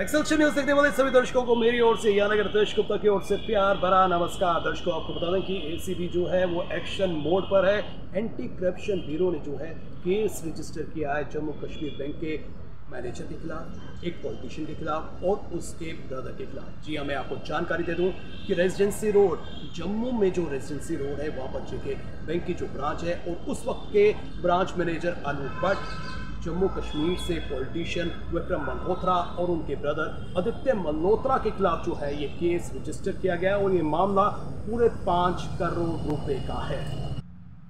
Excel news देखने वाले सभी दर्शकों को मेरी ओर से यानी रतेश गुप्ता की ओर से प्यार भरा नमस्कार। दर्शकों, आपको बता दें कि एसीबी जो है, वो एक्शन मोड पर है। एंटी करप्शन ब्यूरो ने जो है केस रजिस्टर किया है जम्मू कश्मीर बैंक के मैनेजर के खिलाफ, एक पॉलिटिशियन के खिलाफ और उसके ब्रदर के खिलाफ। जी हाँ मैं आपको जानकारी दे दूँ कि रेजिडेंसी रोड जम्मू में जो रेजिडेंसी रोड है, वहाँ पर जेके बैंक की जो ब्रांच है और उस वक्त के ब्रांच मैनेजर अनूप भट्ट जम्मू कश्मीर से पॉलिटिशियन विक्रम मल्होत्रा और उनके ब्रदर आदित्य मल्होत्रा के खिलाफ जो है ये केस रजिस्टर किया गया और ये मामला पूरे पाँच करोड़ रुपए का है।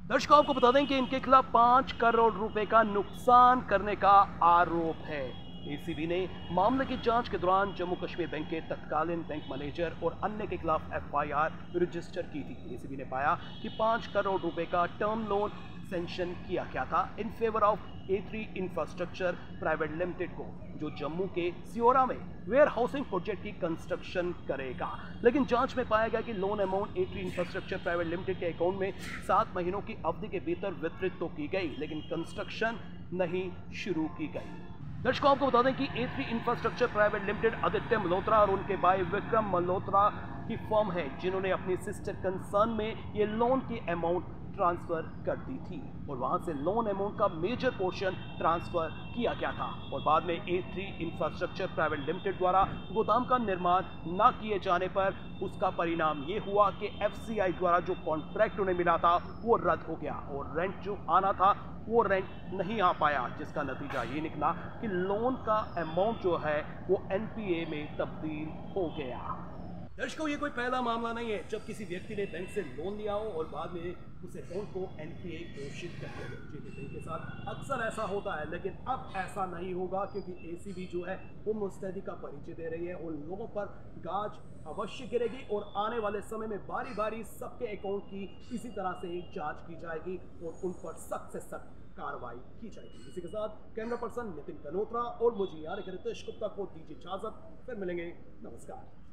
दर्शकों, आपको बता दें कि इनके खिलाफ पाँच करोड़ रुपए का नुकसान करने का आरोप है। एसीबी ने मामले की जाँच के दौरान जम्मू कश्मीर बैंक के तत्कालीन बैंक मैनेजर और अन्य के खिलाफ एफआईआर रजिस्टर की थी। एसीबी ने पाया कि पाँच करोड़ रुपए का टर्म लोन सेंशन किया गया था in favour of A three infrastructure private limited को, जो जम्मू के सियोरा में वेयर हाउसिंग प्रोजेक्ट की कंस्ट्रक्शन करेगा। लेकिन जाँच में पाया गया कि loan amount A three infrastructure private limited के अकाउंट में सात महीनों की अवधि के भीतर वितरित तो की गई, लेकिन कंस्ट्रक्शन नहीं शुरू की गई। दर्शकों, आपको बता दें कि A three infrastructure private limited Aditya Malhotra और उनके भाई विक्रम मल्होत्रा की फर्म है जिन्होंने अपनी सिस्टर कंसर्न में ये लोन की अमाउंट ट्रांसफ़र कर दी थी। और वहाँ से लोन अमाउंट का मेजर पोर्शन ट्रांसफ़र किया गया था। और बाद में A three infrastructure private limited द्वारा गोदाम का निर्माण न किए जाने पर उसका परिणाम ये हुआ कि एफसीआई द्वारा जो कॉन्ट्रैक्ट उन्हें मिला था, वो रद्द हो गया। और रेंट जो आना था, वो रेंट नहीं आ पाया, जिसका नतीजा ये निकला कि लोन का अमाउंट जो है, वो एनपीए में तब्दील हो गया। दर्शकों, ये कोई पहला मामला नहीं है। जब किसी व्यक्ति ने बैंक से लोन लिया हो और बाद में उस अकाउंट को एनपीए घोषित कर दिया जी, बैंक के साथ अक्सर ऐसा होता है, लेकिन अब ऐसा नहीं होगा क्योंकि एसीबी जो है, वो मुस्तैदी का परिचय दे रही है उन लोगों पर गाज अवश्य गिरेगी और आने वाले समय में बारी बारी सबके अकाउंट की इसी तरह से जाँच की जाएगी और उन पर सख्त से सख्त कार्रवाई की जाएगी। इसी के साथ कैमरा पर्सन नितिन कनोत्रा और मुझे यार रितेश गुप्ता को दीजिए इजाज़त। फिर मिलेंगे। नमस्कार।